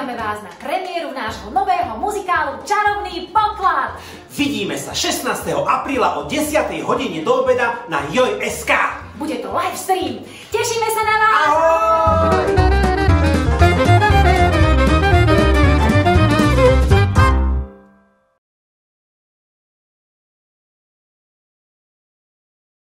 vítame vás na premiéru nášho nového muzikálu Čarovný poklad. Vidíme sa 16. apríla o 10. hodine do obeda na JOJ.sk. Bude to live stream. Tešíme sa na